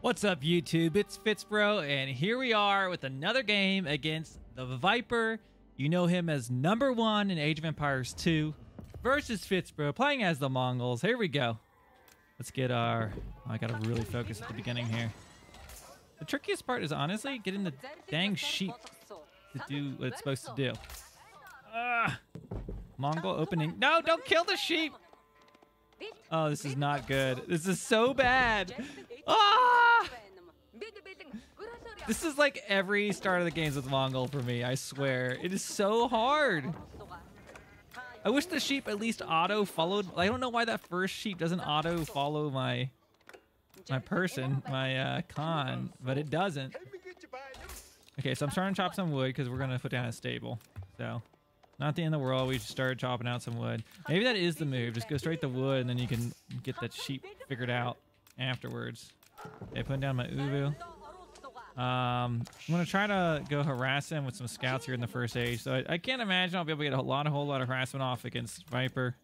What's up, YouTube? It's Fitzbro, and here we are with another game against the Viper. You know him as number one in Age of Empires 2 versus Fitzbro, playing as the Mongols. Here we go. Let's get our... Oh, I gotta really focus at the beginning here. The trickiest part is honestly getting the dang sheep to do what it's supposed to do. Ah! Mongol opening. No, don't kill the sheep! Oh, this is not good. This is so bad. Ah! This is like every start of the games with Mongol for me, I swear. It is so hard. I wish the sheep at least auto followed. I don't know why that first sheep doesn't auto follow my my person, my uh, Khan, but it doesn't. Okay, so I'm starting to chop some wood because we're going to put down a stable. So, not the end of the world. We just started chopping out some wood. Maybe that is the move. Just go straight to wood and then you can get that sheep figured out afterwards. Okay, putting down my Ovoo. Um, I'm going to try to go harass him with some scouts here in the first age. So I, I can't imagine I'll be able to get a lot, a whole lot of harassment off against Viper.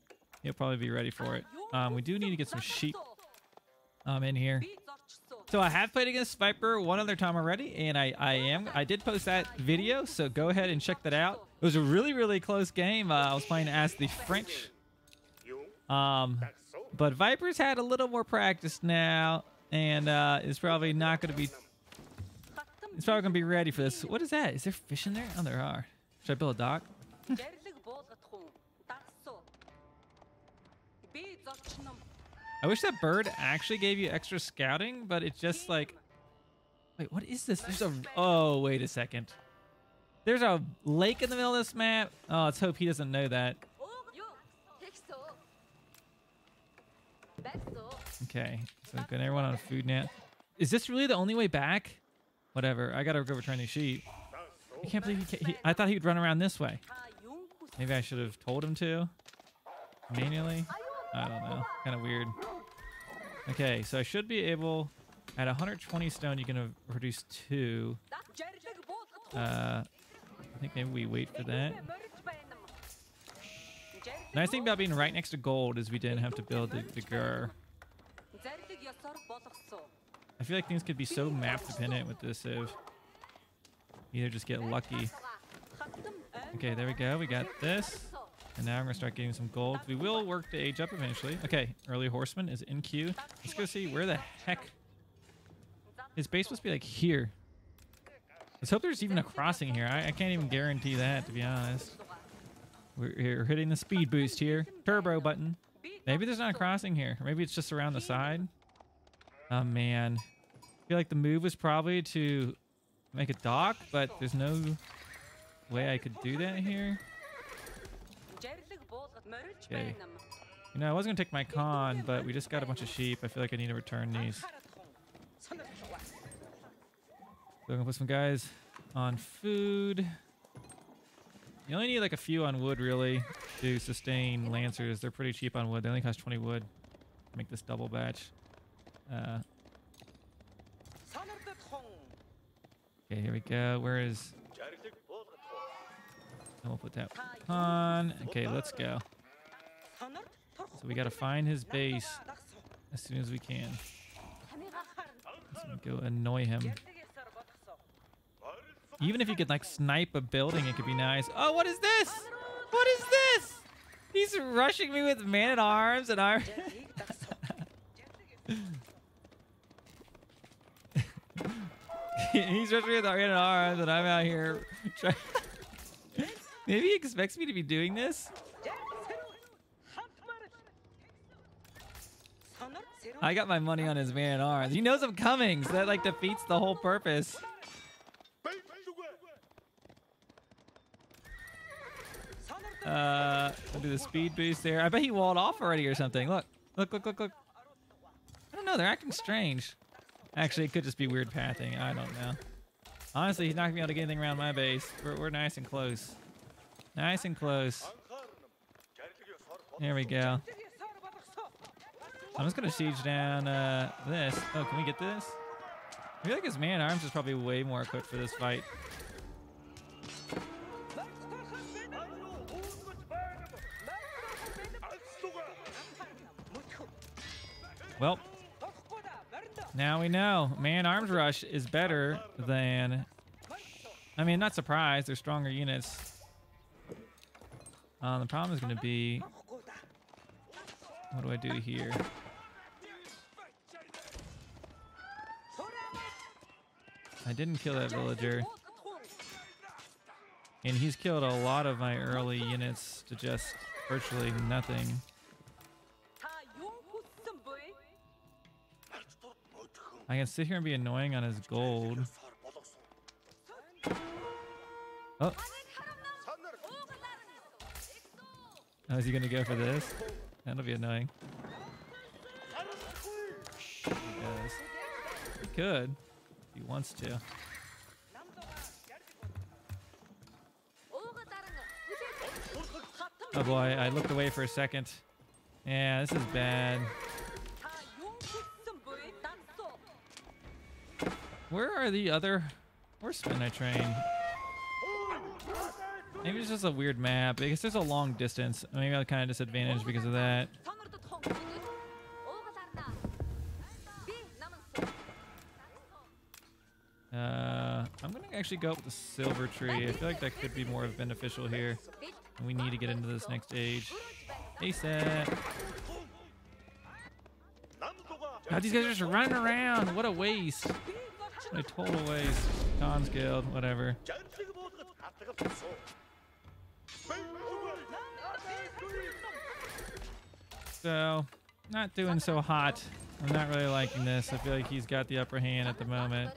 He'll probably be ready for it. Um, we do need to get some sheep um, in here. So I have played against Viper one other time already, and I, I am I did post that video, so go ahead and check that out. It was a really really close game. Uh, I was playing as the French, um, but Viper's had a little more practice now, and uh, is probably not going to be. It's probably going to be ready for this. What is that? Is there fish in there? Oh, there are. Should I build a dock? I wish that bird actually gave you extra scouting, but it's just like... Wait, what is this? There's a... Oh, wait a second. There's a lake in the middle of this map? Oh, let's hope he doesn't know that. Okay, so good everyone on food now. Is this really the only way back? Whatever, I gotta go return these sheep. I can't believe he, he I thought he would run around this way. Maybe I should have told him to. Manually? I don't know. Kind of weird. Okay, so I should be able... At 120 stone, you can produce two. Uh, I think maybe we wait for that. Nice thing about being right next to gold is we didn't have to build the, the Ger. I feel like things could be so map dependent with this if either just get lucky. Okay, there we go. We got this. And now I'm gonna start getting some gold. We will work the age up eventually. Okay, early horseman is in queue. Let's go see where the heck his base must be like here. Let's hope there's even a crossing here. I, I can't even guarantee that to be honest. We're, we're hitting the speed boost here. Turbo button. Maybe there's not a crossing here. Maybe it's just around the side. Oh man. I feel like the move was probably to make a dock, but there's no way I could do that here. Okay. You know, I was going to take my Khan, but we just got a bunch of sheep. I feel like I need to return these. So I'm going to put some guys on food. You only need like a few on wood, really, to sustain Lancers. They're pretty cheap on wood. They only cost 20 wood make this double batch. Uh, okay, here we go. Where is... And we'll put that on. Okay, let's go. So we got to find his base as soon as we can. Let's go annoy him. Even if you could like snipe a building, it could be nice. Oh, what is this? What is this? He's rushing me with man at arms and arm. He's rushing with at arms and I'm out here trying. Maybe he expects me to be doing this? I got my money on his man arms. He knows I'm coming, so that like defeats the whole purpose. Uh, I'll do the speed boost there. I bet he walled off already or something. Look, look, look, look, look. I don't know. They're acting strange. Actually, it could just be weird pathing. I don't know. Honestly, he's not gonna be able to get anything around my base. We're, we're nice and close. Nice and close. There we go. I'm just gonna siege down uh, this. Oh, can we get this? I feel like his man arms is probably way more equipped for this fight. Well, Now we know. Man, Arms Rush is better than... I mean, not surprised. They're stronger units. Um, the problem is going to be... What do I do here? I didn't kill that villager. And he's killed a lot of my early units to just virtually nothing. I can sit here and be annoying on his gold. Oh. How is he gonna go for this? That'll be annoying. He. He could. If he wants to. Oh boy, I looked away for a second. Yeah, this is bad. Where are the other horsemen I trained? Maybe it's just a weird map. I guess there's a long distance. Maybe I'm kind of disadvantaged because of that. Uh, I'm gonna actually go up the silver tree. I feel like that could be more beneficial here. And we need to get into this next age. ASAP. God, these guys are just running around. What a waste. A total waste. Khan's Guild, whatever. So, not doing so hot. I'm not really liking this. I feel like he's got the upper hand at the moment.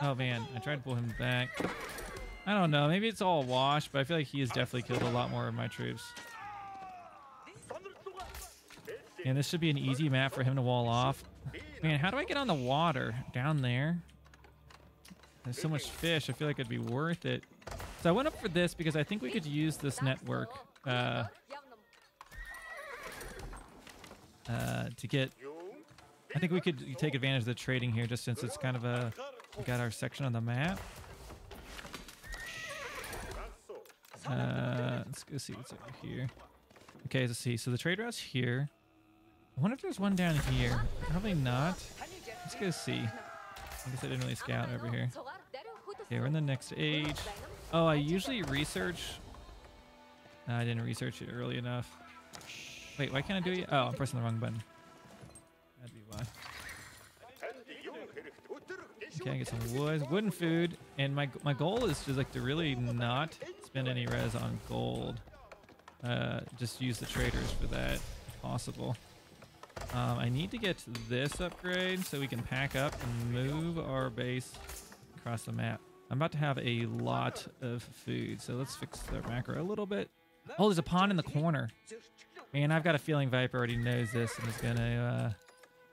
Oh man, I tried to pull him back. I don't know, maybe it's all wash, but I feel like he has definitely killed a lot more of my troops. And this should be an easy map for him to wall off. Man, how do I get on the water? Down there? There's so much fish, I feel like it'd be worth it. So I went up for this because I think we could use this network uh, uh, to get... I think we could take advantage of the trading here just since it's kind of a... We got our section on the map. Uh, let's go see what's over here. Okay, let's see. So the trade route's here. I wonder if there's one down here. Probably not. Let's go see. I guess I didn't really scout over here. Okay, we're in the next age. Oh, I usually research. No, I didn't research it early enough. Wait, why can't I do it? Oh, I'm pressing the wrong button. That'd be why. Okay, I get some wood, wooden food, and my my goal is just like to really not spend any res on gold. Uh, just use the traders for that, if possible. Um, I need to get this upgrade so we can pack up and move our base across the map. I'm about to have a lot of food, so let's fix the macro a little bit. Oh, there's a pond in the corner. Man, I've got a feeling Viper already knows this and is gonna uh,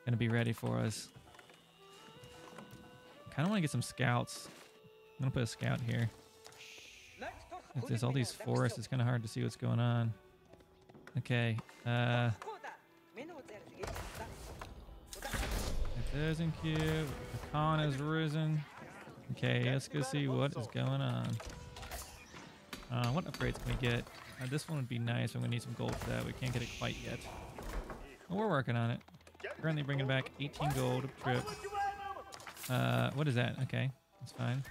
gonna be ready for us. Kind of want to get some scouts. I'm gonna put a scout here. There's all these forests, it's kind of hard to see what's going on. Okay. Uh, in queue, the Khan has risen. Okay, let's go see what is going on. Uh, what upgrades can we get? Uh, this one would be nice. I'm gonna need some gold for that. We can't get it quite yet. Well, we're working on it. Currently bringing back 18 gold a trip. Uh, what is that? Okay, that's fine.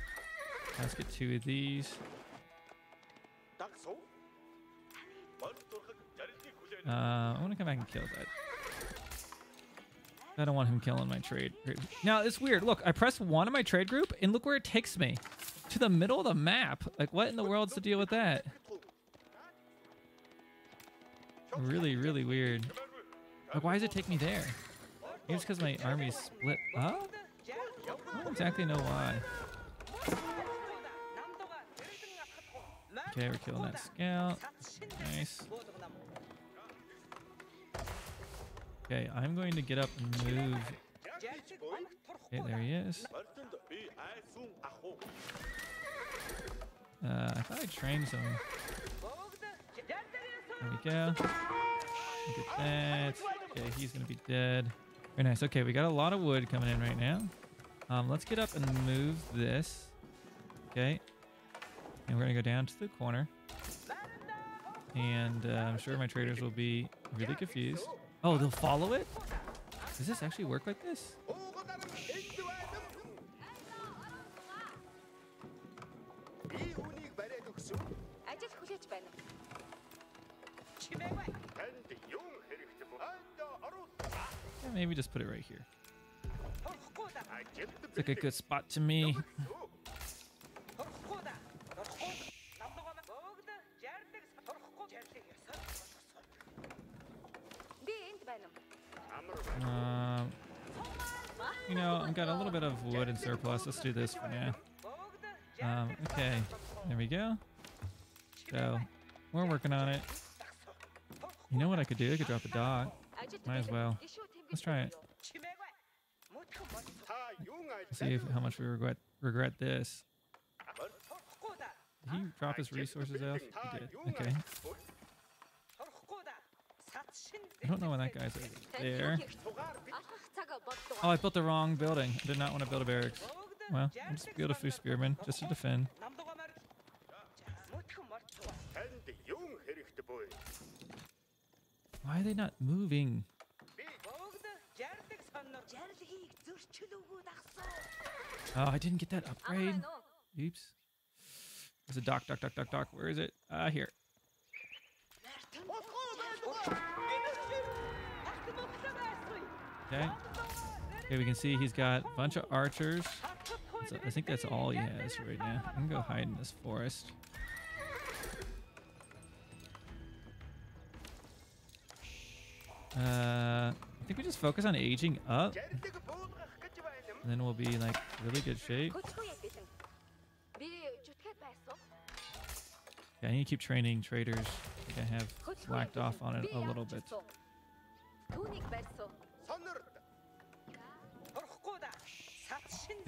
Let's get two of these. Uh, I want to come back and kill that. I don't want him killing my trade group. Now, it's weird. Look, I press one on my trade group, and look where it takes me. To the middle of the map. Like, what in the world's the deal with that? Really, really weird. Like, why does it take me there? Maybe it's because my army's split up? I don't exactly know why. Okay, we're killing that scout. Nice. Okay, I'm going to get up and move. Okay, there he is. Uh, I thought I trained some. There we go. Look at that. Okay, he's gonna be dead. Very nice. Okay, we got a lot of wood coming in right now. Um, let's get up and move this. Okay. And we're gonna go down to the corner. And uh, I'm sure my traders will be really confused. Oh, they'll follow it? Does this actually work like this? Yeah, maybe just put it right here. It's like a good spot to me. got a little bit of wood and surplus. Let's do this for now. Um, okay, there we go. So, we're working on it. You know what I could do? I could drop a dock. Might as well. Let's try it. Let's see if, how much we regret regret this. Did he drop his resources off? He did. Okay. I don't know why that guy's there. Oh, I built the wrong building. I did not want to build a barracks. Well, I'm just build a few spearmen just to defend. Why are they not moving? Oh, I didn't get that upgrade. Oops. There's a dock, dock, dock, dock, dock. Where is it? Ah, uh, here. Okay. Okay, we can see he's got a bunch of archers. So I think that's all he has right now. I'm gonna go hide in this forest. Uh, I think we just focus on aging up. And then we'll be like really good shape. Yeah, I need to keep training traders. I think I have slacked off on it a little bit.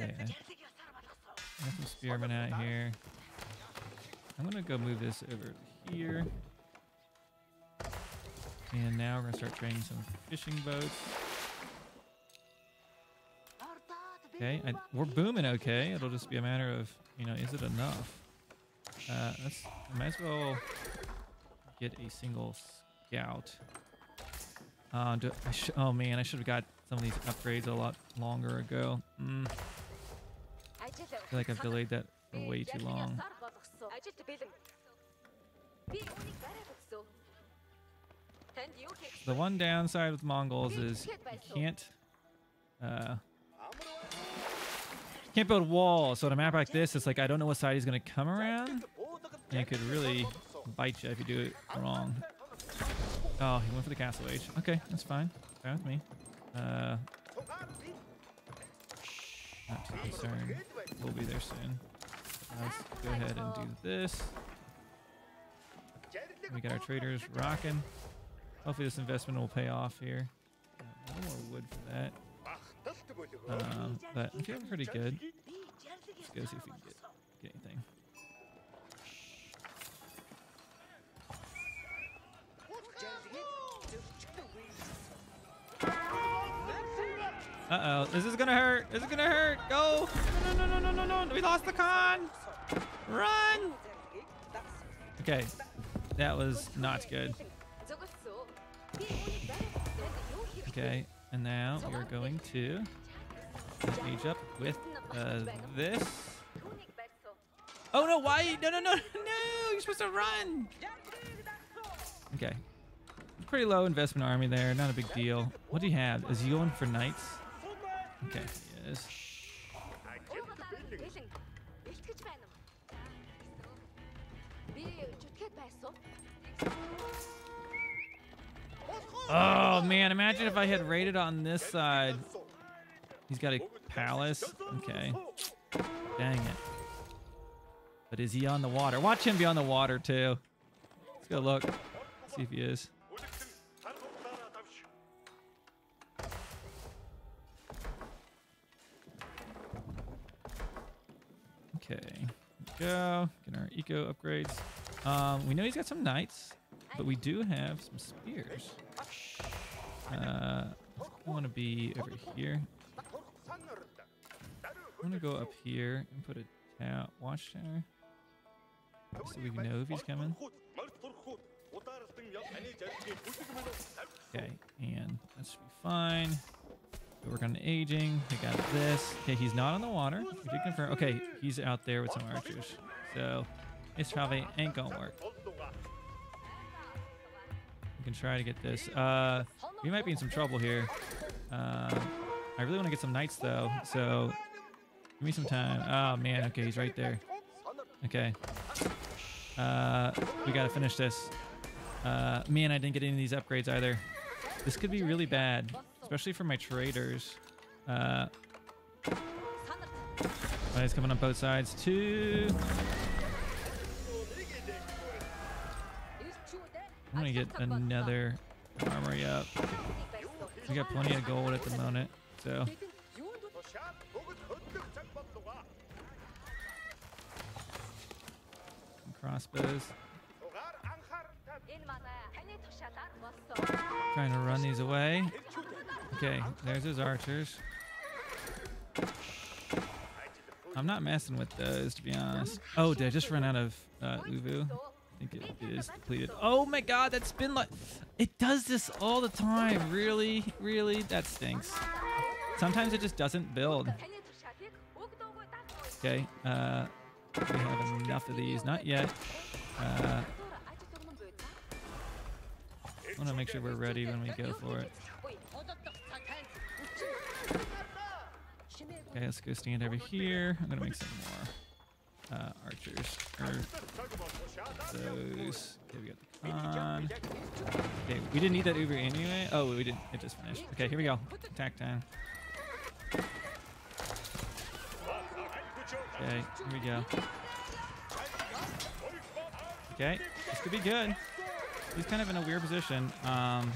Okay. I have some spearmen out here. I'm gonna go move this over here. And now we're gonna start training some fishing boats. Okay, I, we're booming okay. It'll just be a matter of, you know, is it enough? Uh, let's, I might as well get a single scout. Uh, do, oh man, I should have got some of these upgrades a lot longer ago. Mm feel like I've delayed that way too long. The one downside with Mongols is you can't uh, can't build walls. So on a map like this, it's like I don't know what side he's gonna come around. And it could really bite you if you do it wrong. Oh, he went for the castle age. Okay, that's fine. Fine with me. Uh, not too concerned. We'll be there soon. Let's go ahead and do this. We got our traders rocking. Hopefully this investment will pay off here. Uh, more wood for that. Um, but I'm feeling pretty good. Let's go see if we can get, get anything. Uh-oh. This is gonna hurt. This is gonna hurt. Go! No, no, no, no, no, no, no. We lost the Khan! Run! Okay. That was not good. Okay. And now we are going to age up with uh, this. Oh, no. Why? No, no, no. No! You're supposed to run! Okay. Pretty low investment army there. Not a big deal. What do you have? Is he going for knights? Okay, yes. Oh man, imagine if I had raided on this side. He's got a palace. Okay. Dang it. But is he on the water? Watch him be on the water too. Let's go look. See if he is. Go. Get our eco upgrades. Um, we know he's got some knights, but we do have some spears. Uh, I want to be over here. I'm going to go up here and put a ta- watchtower so we know if he's coming. Okay, and that should be fine. We work on aging. We got this. Okay, he's not on the water. We did confirm. Okay, he's out there with some archers. So this probably ain't gonna work. We can try to get this. Uh, we might be in some trouble here. Uh, I really want to get some knights though. So give me some time. Oh man. Okay, he's right there. Okay. Uh, we gotta finish this. Uh, man, I didn't get any of these upgrades either. This could be really bad, especially for my traders. Uh, oh, he's coming on both sides too. I'm gonna get another armory up. We got plenty of gold at the moment, so crossbows. Trying to run these away. Okay, there's his archers. I'm not messing with those, to be honest. Oh, did I just run out of uh, Ovoo? I think it is depleted. Oh my god, that's been like... It does this all the time. Really? Really? That stinks. Sometimes it just doesn't build. Okay, uh, we have enough of these. Not yet. Uh, I want to make sure we're ready when we go for it. Okay, let's go stand over here. I'm gonna make some more uh, archers. Or those. Okay, we got the Khan. Okay, we didn't need that Ovoo anyway. Oh, we didn't. It just finished. Okay, here we go. Attack time. Okay, here we go. Okay, this could be good. He's kind of in a weird position. Um,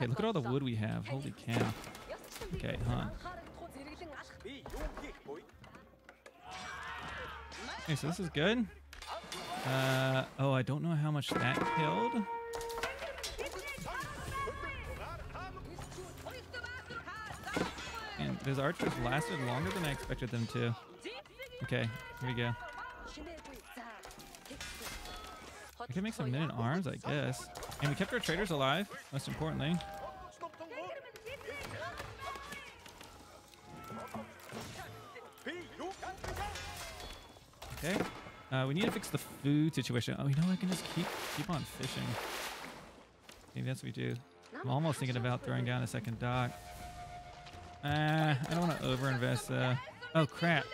okay, look at all the wood we have. Holy cow. Okay, huh. Okay, so this is good. Uh, oh, I don't know how much that killed. And those archers lasted longer than I expected them to. Okay, here we go. I can make some men in arms, I guess. And we kept our traders alive, most importantly. Okay. Uh, we need to fix the food situation. Oh, you know, I can just keep keep on fishing. Maybe that's what we do. I'm almost thinking about throwing down a second dock. Uh, I don't want to overinvest though. Oh crap.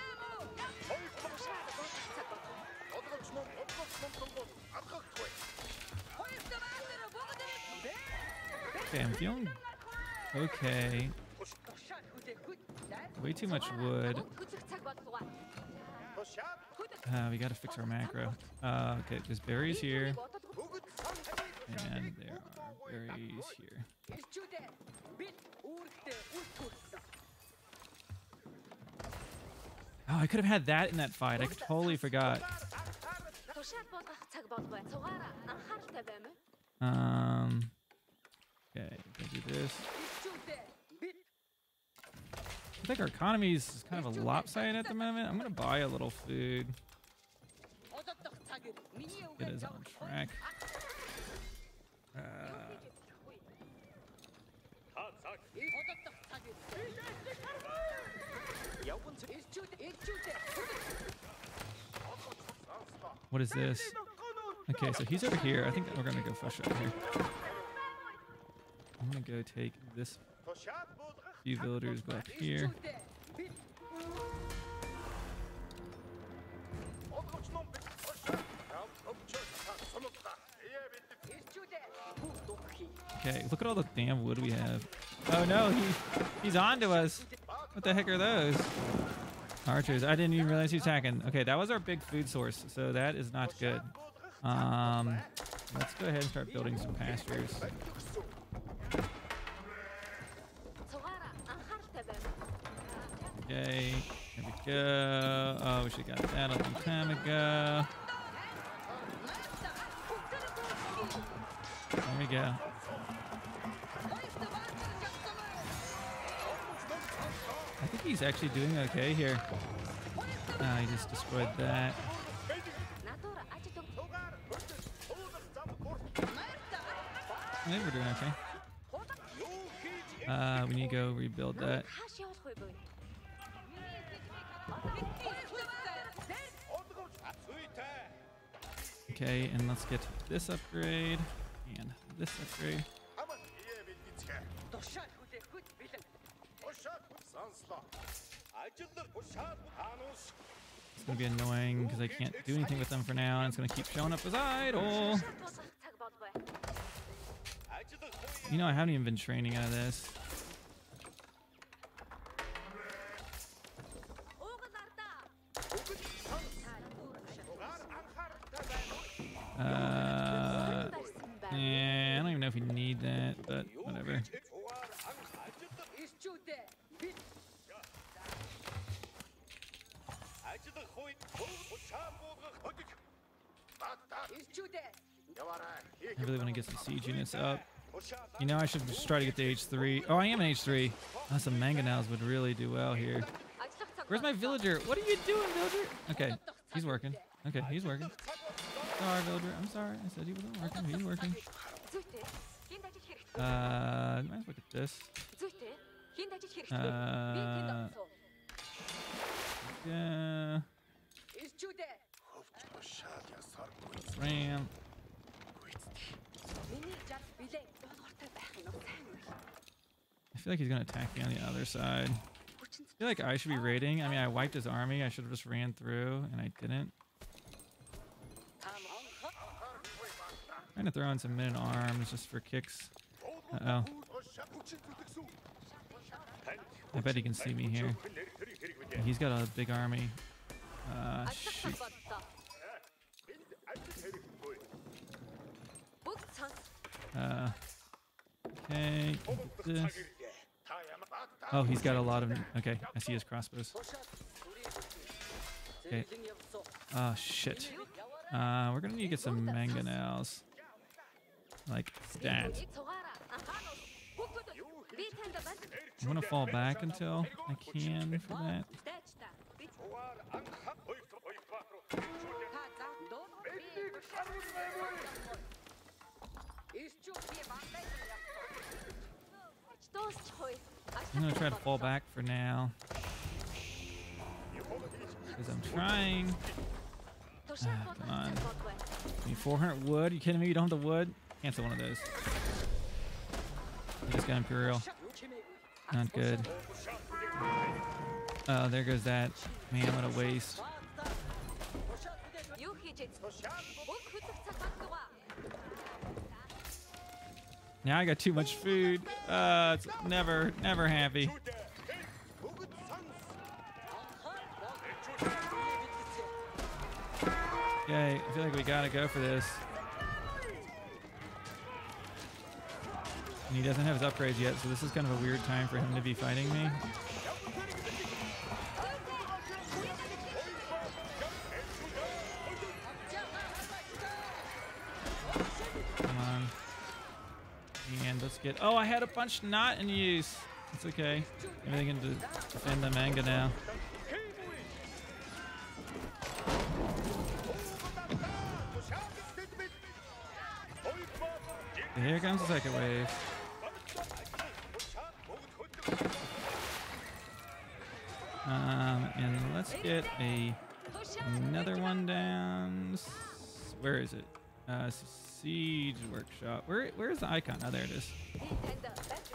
Okay, I'm feeling okay. Way too much wood. Uh, we gotta fix our macro. Uh, okay, there's berries here. And there are berries here. Oh, I could have had that in that fight. I totally forgot. Um. Okay, can do this. I think our economy is kind of a lopsided at the moment. I'm gonna buy a little food. Get us on track. Uh, what is this? Okay, so he's over here. I think we're gonna go fish over here. I'm gonna go take this few villagers up here. Okay, look at all the damn wood we have. Oh no, he he's on to us. What the heck are those? Archers. I didn't even realize he's attacking. Okay, that was our big food source, so that is not good. Um, let's go ahead and start building some pastures. Okay, here we go. Oh, we should have got that a long time ago. There we go. I think he's actually doing okay here. Ah, oh, he just destroyed that. I think we're doing okay. Uh, we need to go rebuild that. Okay, and let's get this upgrade and this upgrade. It's gonna be annoying because I can't do anything with them for now, and it's gonna keep showing up as idle. You know, I haven't even been training out of this. I really want to get some siege units up. You know, I should just try to get the H3. Oh, I am an H3. Oh, some mangonels would really do well here. Where's my villager? What are you doing, villager? Okay, he's working. Okay, he's working. Sorry, villager. I'm sorry. I said he wasn't working. He's working. Uh, might as well at this. Uh, yeah. Ram. I feel like he's gonna attack me on the other side. I feel like I should be raiding. I mean, I wiped his army. I should have just ran through, and I didn't. I'm trying to throw in some men in arms just for kicks. Uh oh. I bet he can see me here. He's got a big army. Uh, shoot. Uh, okay. Oh, he's got a lot of... Okay, I see his crossbows. Okay. Oh, shit. Uh, we're gonna need to get some mangonels. Like that. I'm gonna fall back until I can for that. I'm gonna try to fall back for now. Because I'm trying. Ah, come on. Need 400 wood? you kidding me? You don't have the wood? Cancel one of those. You just got Imperial. Not good. Oh, there goes that. Man, what a waste. Now I got too much food. Uh, it's never, never happy. Okay, I feel like we gotta go for this. And he doesn't have his upgrades yet, so this is kind of a weird time for him to be fighting me. Oh, I had a bunch not in use. It's okay. Maybe they can de- defend the mangonel. Here comes the second wave. Um, and let's get a another one down. Where is it? Uh, siege workshop. Where where's the icon? Oh, there it is.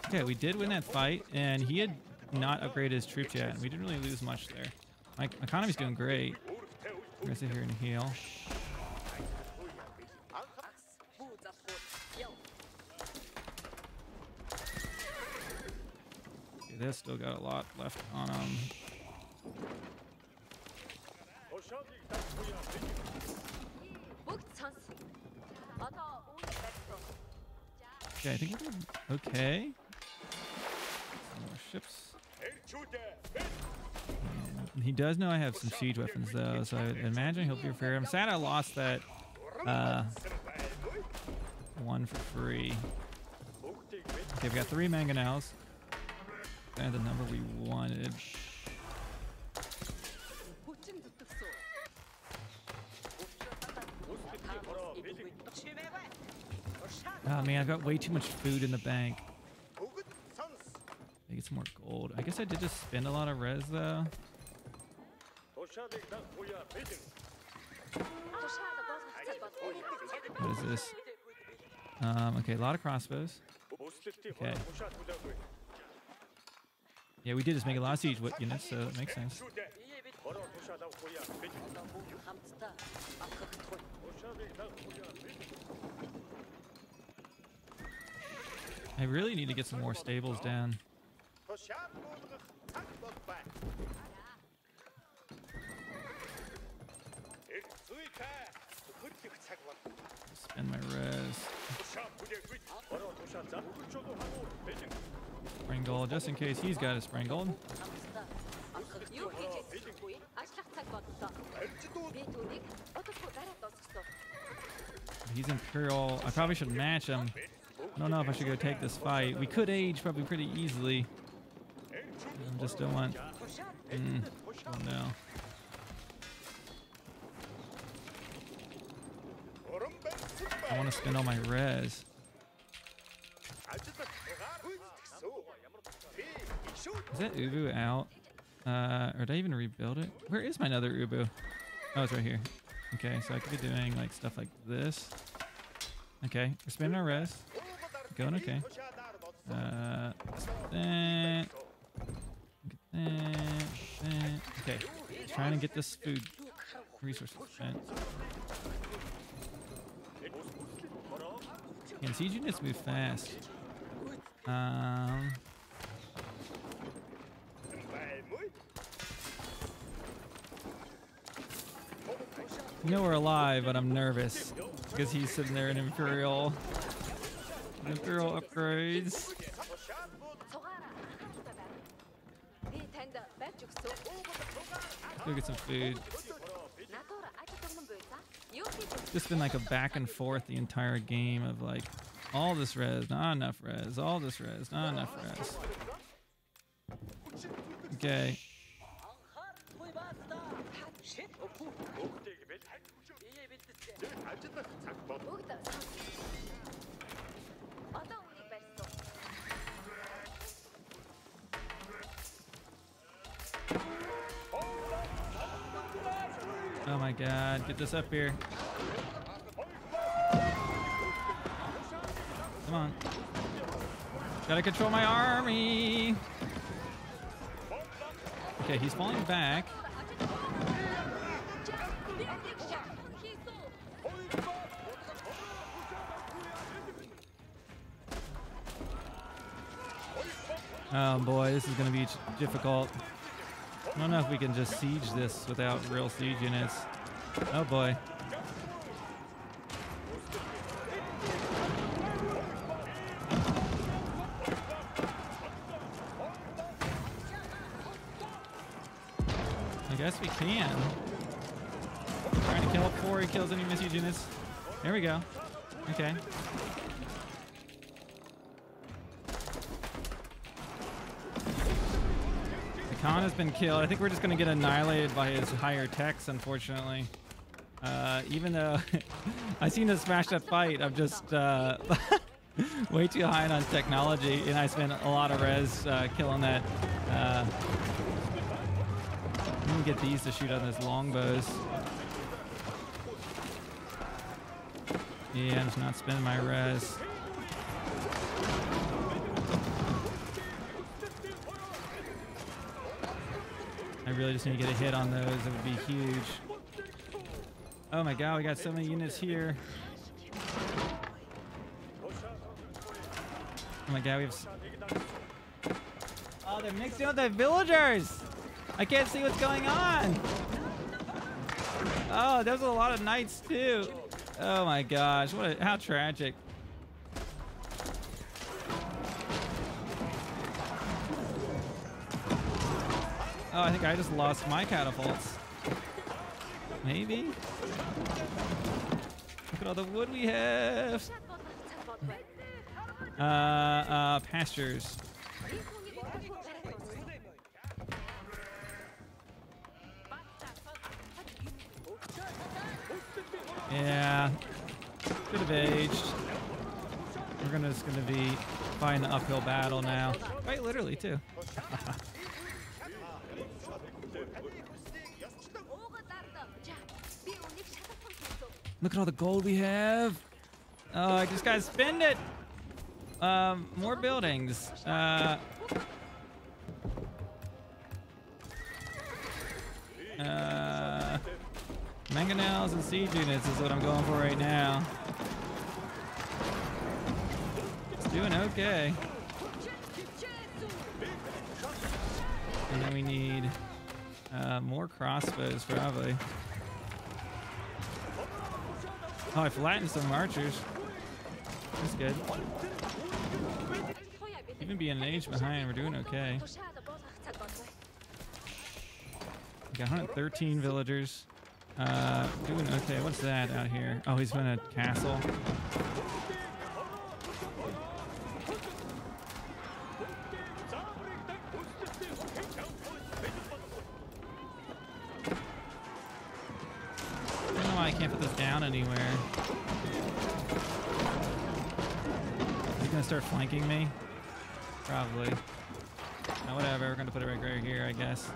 Okay, we did win that fight, and he had not upgraded his troops yet, and we didn't really lose much there. My economy's doing great. I'm gonna sit here and heal. Okay, they still got a lot left on them. Okay, I think we're okay. More ships. He does know I have some siege weapons though, so I imagine he'll be fair. I'm sad I lost that uh, one for free. Okay, we got three mangonels. And the number we wanted. Oh man, I've got way too much food in the bank. I get some more gold. I guess I did just spend a lot of res though. What is this? Um, okay, a lot of crossbows. Okay. Yeah, we did just make a lot of siege units, so it makes sense. I really need to get some more stables down. Spend my res. Spring gold, just in case he's got a spring gold. He's Imperial. I probably should match him. I don't know if I should go take this fight. We could age probably pretty easily. I just don't want. Mm, oh no. I want to spend all my res. Is that Ovoo out? Uh, or did I even rebuild it? Where is my other Ovoo? Oh, it's right here. Okay, so I could be doing like stuff like this. Okay, we're spending our res. Going okay. Uh, that. That, that. Okay, trying to get this food resource spent. And siege units move fast. Um, you know we're alive, but I'm nervous because he's sitting there in Imperial. And through upgrades. Go get some food. Just been like a back and forth the entire game of like all this res, not enough res, all this res, not enough res. Okay. Get this up here. Come on. Gotta control my army. Okay, he's falling back. Oh boy, this is gonna be difficult. I don't know if we can just siege this without real siege units. Oh boy. I guess we can. Trying to kill before he kills any siege units. There we go. Okay. The Khan has been killed. I think we're just going to get annihilated by his higher techs, unfortunately. Uh, even though I seen us smash that fight, I'm just uh, way too high on technology, and I spent a lot of res uh, killing that. Uh, let me get these to shoot on his longbows. Yeah, I'm just not spending my res. I really just need to get a hit on those. It would be huge. Oh my god, we got so many units here. Oh my god, we have. Oh, they're mixing with the villagers! I can't see what's going on! Oh, there's a lot of knights too. Oh my gosh, what a, how tragic. Oh, I think I just lost my catapults. Maybe? Look at all the wood we have. Uh, uh, pastures. Yeah. bit of aged. We're gonna, just gonna be fighting the uphill battle now. Quite literally, too. Look at all the gold we have. Oh, I just gotta spend it. Um, more buildings. Uh, uh, mangonels and siege units is what I'm going for right now. It's doing okay. And then we need uh, more crossbows, probably. Oh, I flattened some archers. That's good. Even being an age behind, we're doing okay. We got 113 villagers. Uh, doing okay. What's that out here? Oh, he's in a castle. Flanking me? Probably. Oh, whatever, we're gonna put it right, right here, I guess.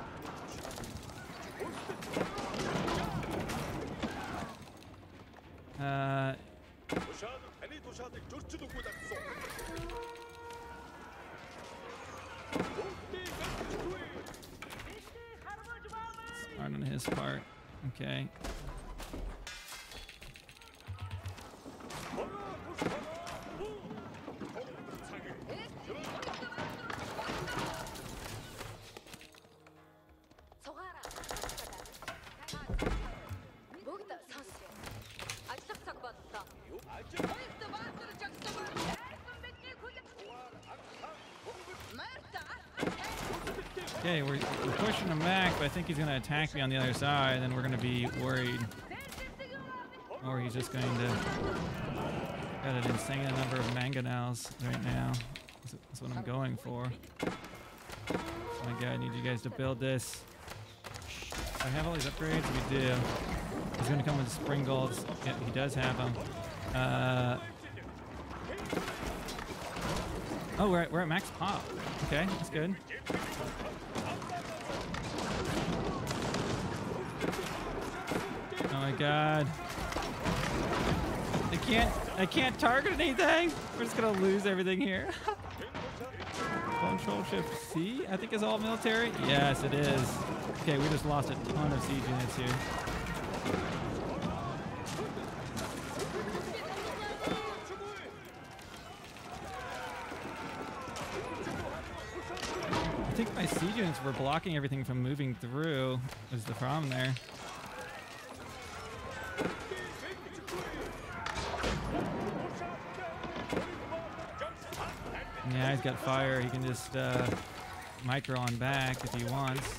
Okay, we're, we're pushing him back, but I think he's gonna attack me on the other side, and then we're gonna be worried. Or he's just going to got an insane number of mangonels right now. That's, what I'm going for. Oh my god, I need you guys to build this. I have all these upgrades? We do. He's gonna come with springalds. Yeah, he does have them. Uh, oh, we're at, we're at max pop. Okay, that's good. My god. I can't I can't target anything. We're just gonna lose everything here. Control shift C, I think is all military. Yes, it is. Okay, we just lost a ton of siege units here. I think my siege units were blocking everything from moving through. Was the problem there? got fire. He can just uh, micro on back if he wants.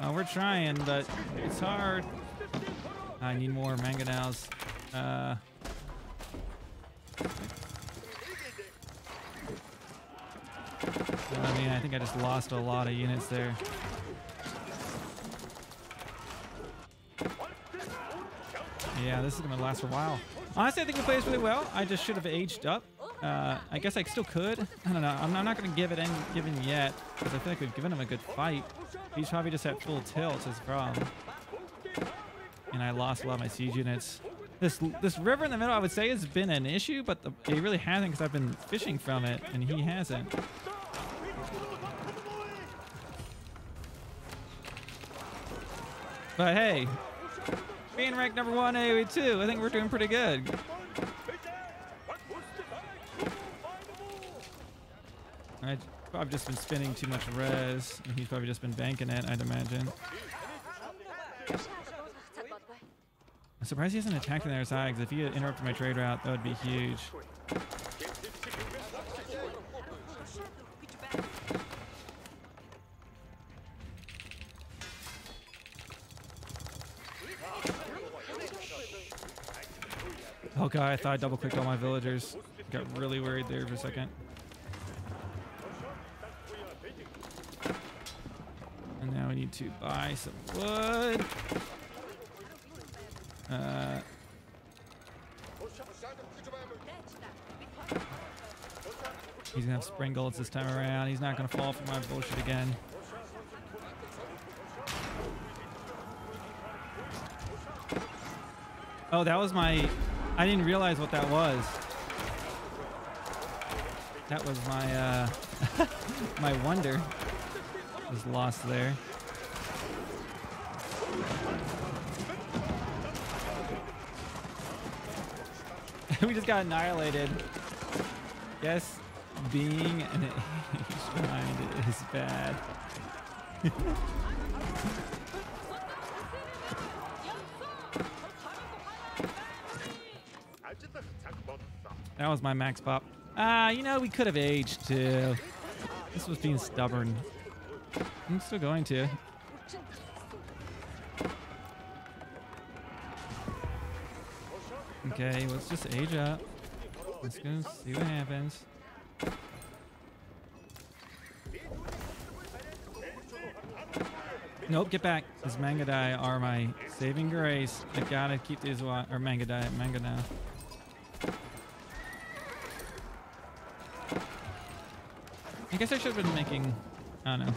Uh, we're trying, but it's hard. I need more mangonels. Uh, I mean, I think I just lost a lot of units there. Yeah, this is going to last for a while. Honestly, I think we played really well. I just should have aged up. Uh, I guess I still could. I don't know. I'm, I'm not going to give it any given yet because I feel like we've given him a good fight. He's probably just at full tilt the problem. And I lost a lot of my siege units. This this river in the middle, I would say, has been an issue, but the, it really hasn't because I've been fishing from it, and he hasn't. But hey, being ranked number one, AoE two. I think we're doing pretty good. All right, Bob just been spinning too much res. He's probably just been banking it, I'd imagine. I'm surprised he hasn't attacked in their side, because if he interrupted my trade route, that would be huge. I thought I double clicked all my villagers. Got really worried there for a second. And now we need to buy some wood. Uh, he's gonna have springalds this time around. He's not gonna fall for my bullshit again. Oh, that was my. I didn't realize what that was. That was my uh, my wonder was lost there. we just got annihilated. Yes, being an age behind is bad. That was my max pop. Ah, you know, we could have aged too. This was being stubborn. I'm still going to. Okay, let's just age up. Let's go see what happens. Nope, get back. These Mangudai are my saving grace. I gotta keep these wa- or Mangudai, I guess I should have been making... I don't know.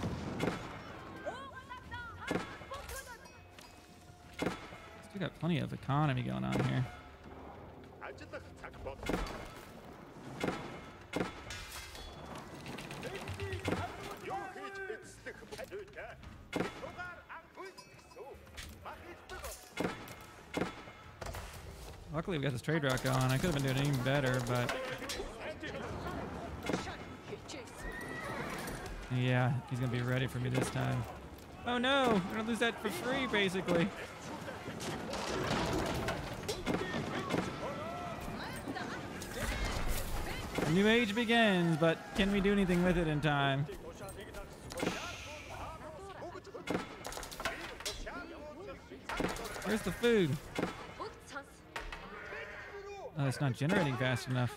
We got plenty of economy going on here. Luckily we got this trade rock going. I could have been doing even better, but Yeah, he's going to be ready for me this time. Oh no, I'm going to lose that for free, basically. A new age begins, but can we do anything with it in time? Where's the food? Oh, it's not generating fast enough.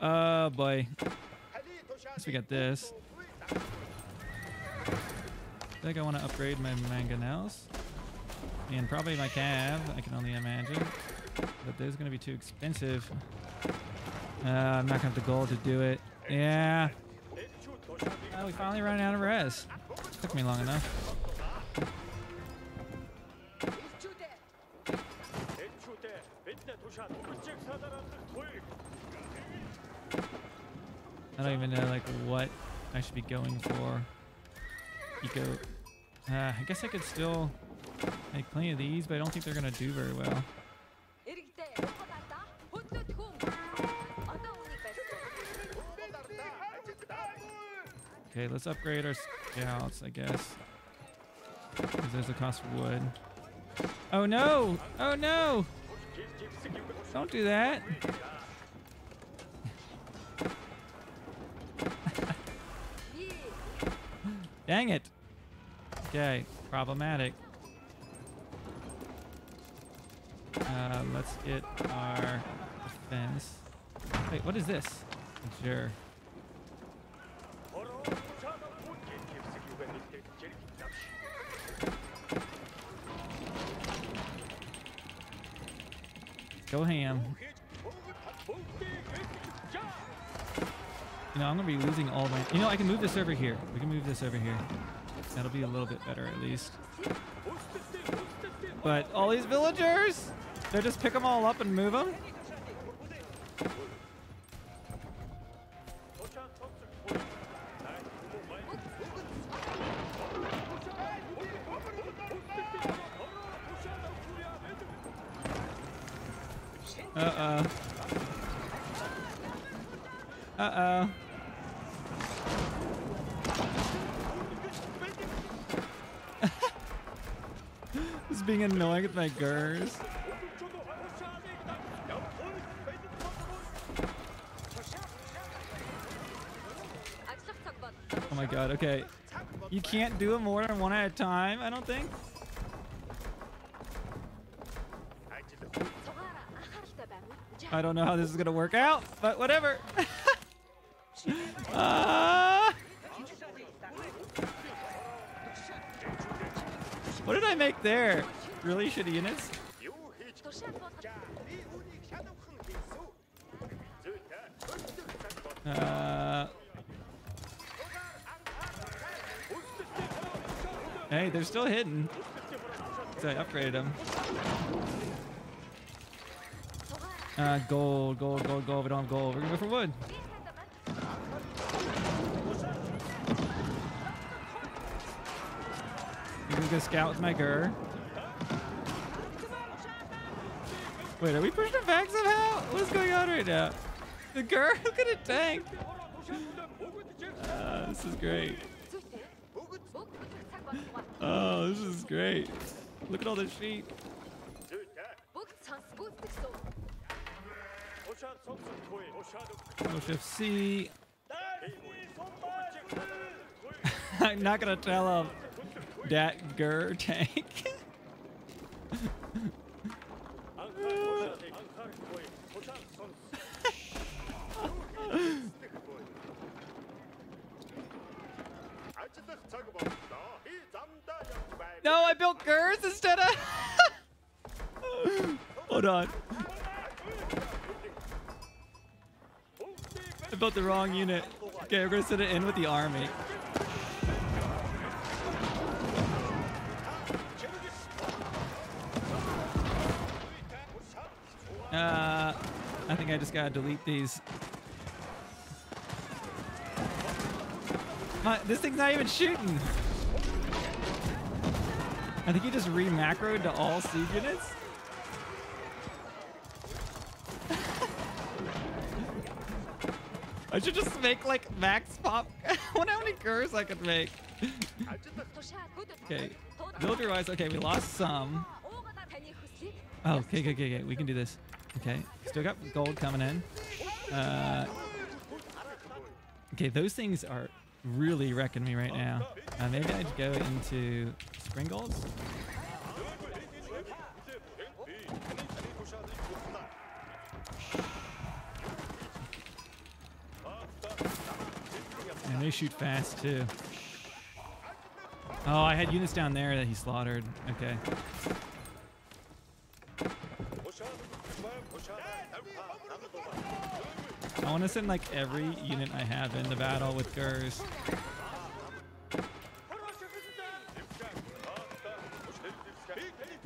Oh, boy. Guess we got this. I think I want to upgrade my mangonels. And probably my cav, I can only imagine. But those are going to be too expensive. Uh, I'm not going to have the gold to do it. Yeah. Oh, we finally ran out of res. Took me long enough. I don't even know like what I should be going for. Eco. Uh, I guess I could still make plenty of these, but I don't think they're going to do very well. Okay, let's upgrade our scouts, I guess. Because there's a cost of wood. Oh no! Oh no! Don't do that! Dang it! Okay, problematic. Uh, let's get our defense. Wait, what is this? Sure. Go ham. You know, I'm gonna be losing all my. You know, I can move this over here. We can move this over here. That'll be a little bit better at least. But all these villagers, they just pick them all up and move them. Uh oh. Uh oh. He's being annoying at my girls. Oh my god, okay. You can't do it more than one at a time, I don't think? I don't know how this is gonna work out, but whatever. there. Really shitty units. Uh, hey, they're still hidden. So I upgraded them. Uh, gold, gold, gold, gold. We don't have gold. We're gonna go for wood. I'm gonna go scout with my Ger. Wait, are we pushing back somehow? What's going on right now? The Ger? Look at it tank. Uh, this is great. Oh, this is great. Look at all the sheep. Oh, Push I'm not gonna tell him that Ger tank. no, I built Gers instead of. Hold on. I built the wrong unit. Okay, we're gonna send it in with the army. think I just gotta delete these. Uh, this thing's not even shooting. I think he just re-macroed to all siege units. I should just make like max pop. I wonder how many curves I could make. okay, builder wise, okay, we lost some. Oh, okay, okay, okay, okay, we can do this. Okay, still got gold coming in. Uh, okay, those things are really wrecking me right now. Uh, maybe I'd go into springalds. And they shoot fast too. Oh, I had units down there that he slaughtered. Okay. I want to send like every unit I have into battle with Gers.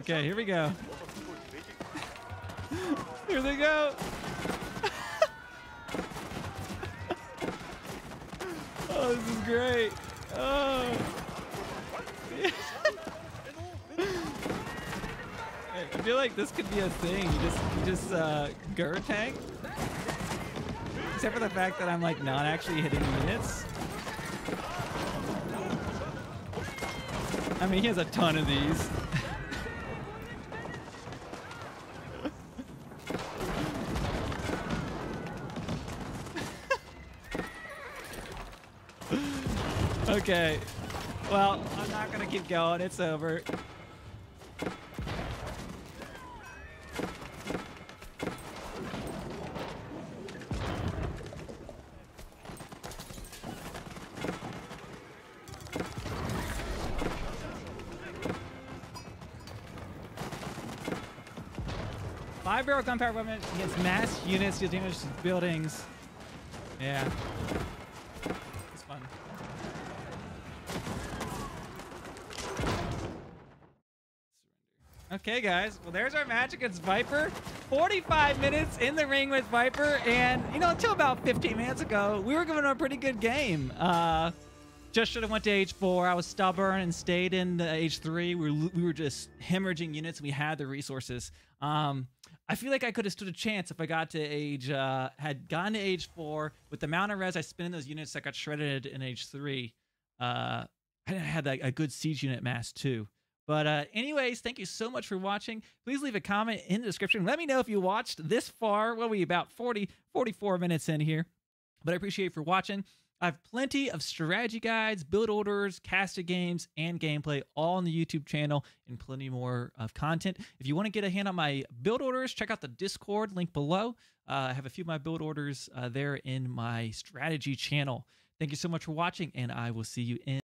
Okay, here we go. here they go. oh, this is great. Oh. I feel like this could be a thing. You just, you just uh, Ger tank. Except for the fact that I'm like not actually hitting units. I mean, he has a ton of these. okay. Well, I'm not gonna keep going. It's over. Five barrel gunpowder weapon against mass units, deal damage to buildings. Yeah. It's fun. Okay, guys. Well, there's our match against Viper. 45 minutes in the ring with Viper, and you know, until about 15 minutes ago, we were giving a pretty good game. Uh, just should have went to age four. I was stubborn and stayed in the age three. We were, we were just hemorrhaging units. We had the resources. Um, I feel like I could have stood a chance if I got to age, uh, had gotten to age four with the amount of res I spent in those units that got shredded in age three. Uh, I had like, a good siege unit mass too. But uh, anyways, thank you so much for watching. Please leave a comment in the description. Let me know if you watched this far. What are we about 40, 44 minutes in here? But I appreciate you for watching. I have plenty of strategy guides, build orders, casted games, and gameplay all on the YouTube channel and plenty more of content. If you want to get a hand on my build orders, check out the Discord link below. Uh, I have a few of my build orders uh, there in my strategy channel. Thank you so much for watching, and I will see you in.